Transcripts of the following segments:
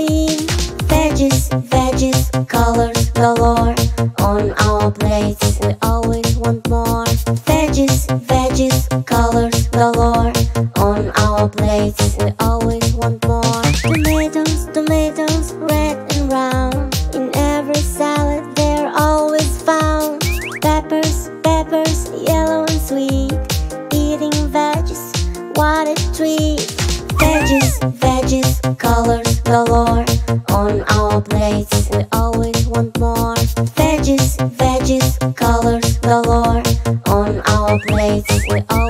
Veggies, veggies, colors galore On our plates. We always want more. Veggies, veggies, colors galore On our plates. We always want more. Tomatoes, tomatoes, red and round In every salad they're always found. Peppers, peppers, yellow and sweet. Eating veggies, what a treat veggies, colors galore on our plates. We always want more. Veggies, veggies, colors galore on our plates. We always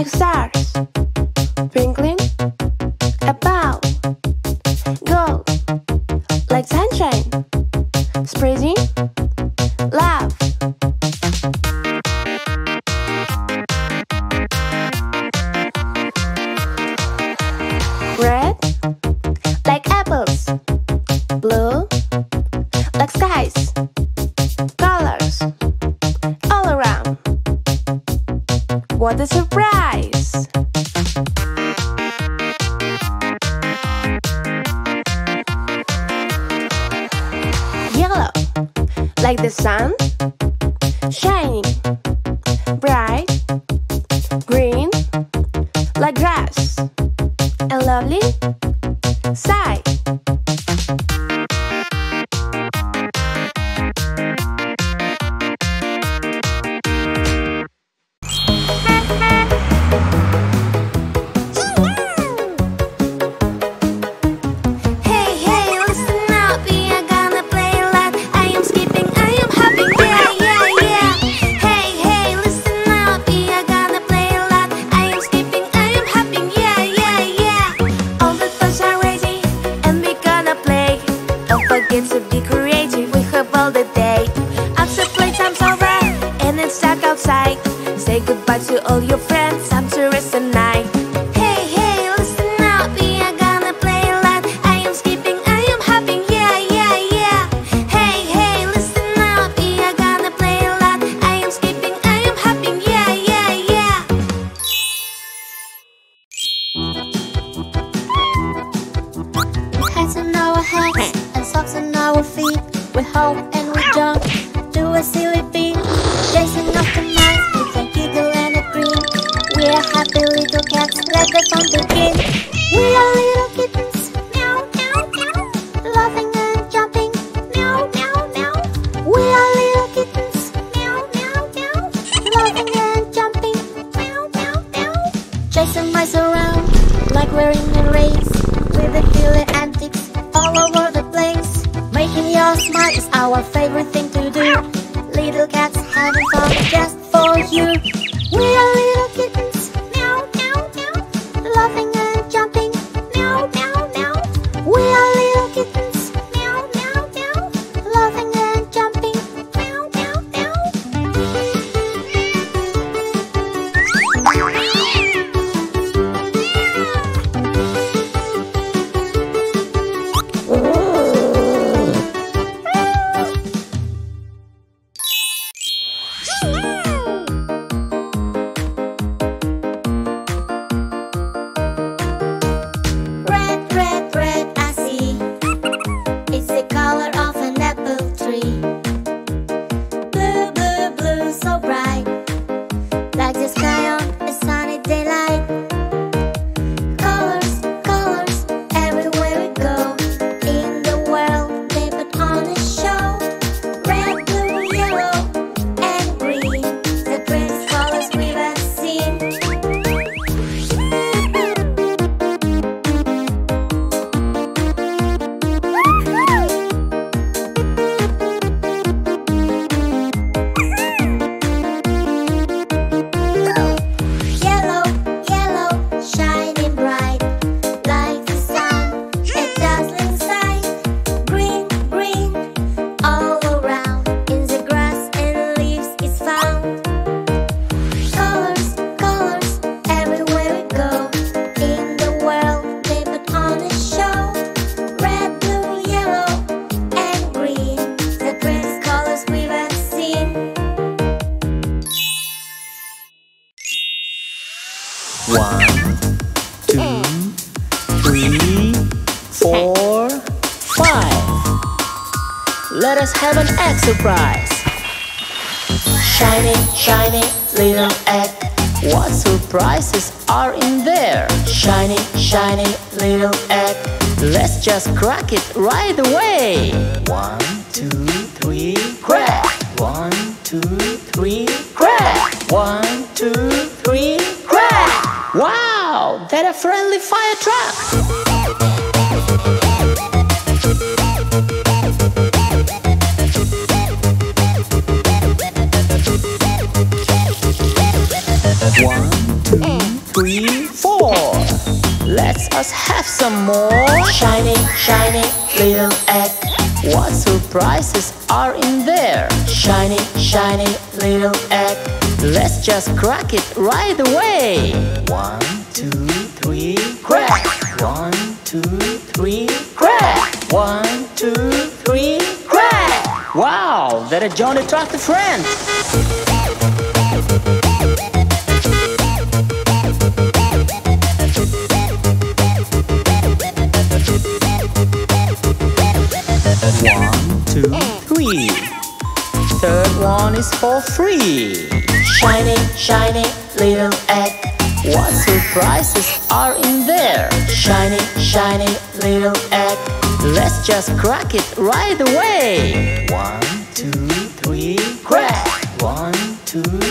like stars, twinkling about, gold like sunshine, spreading love. Red like apples, blue. the surprise! Yellow, like the sun, shining, bright, green, like grass, and lovely. It's to be creative. We have all the day. After playtime's over and it's stuck outside. Say goodbye to all your friends. Two, three, four, five. Let us have an egg surprise. Shiny, shiny little egg. What surprises are in there? Shiny, shiny little egg. Let's just crack it right away. One, two, three, crack. One, two, three, crack. One, two, three. Wow, that a friendly fire truck. One, two, three, four. Let's us have some more. Shiny, shiny little egg. What surprises are in there? Shiny, shiny little egg. Let's just crack it right away. One, two, three, crack. One, two, three, crack. One, two, three, crack. Wow, that a Johnny Tractor friend. Is for free. Shiny, shiny little egg. What surprises are in there? Shiny, shiny little egg. Let's just crack it right away. One, two, three, crack. One, two,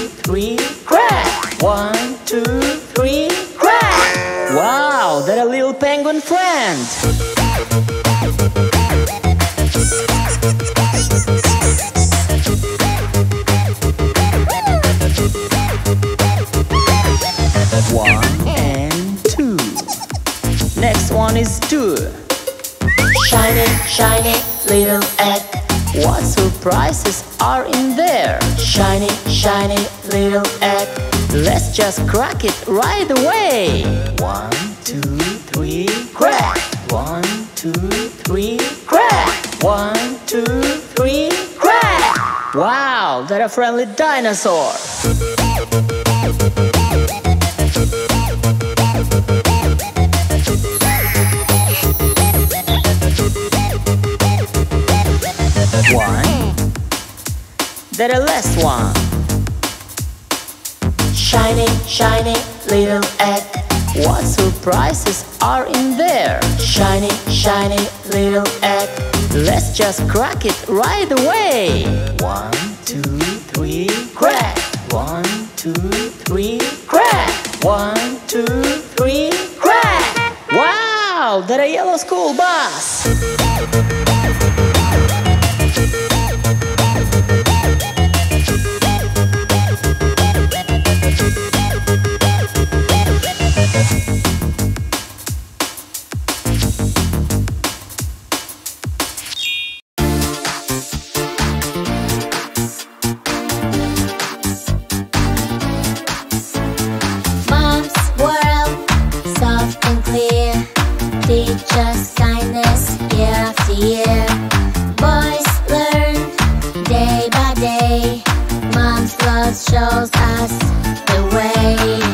is two. Shiny, shiny little egg. What surprises are in there? Shiny, shiny little egg. Let's just crack it right away. One, two, three, crack. One, two, three, crack. One, two, three, crack. Wow, that a friendly dinosaur. One. Then the last one. Shiny, shiny little egg. What surprises are in there? Shiny, shiny little egg. Let's just crack it right away. One, two, three, crack. One, two, three, crack. One, two, three, crack. Wow, that a yellow school bus. Shows us the way.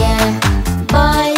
No fear.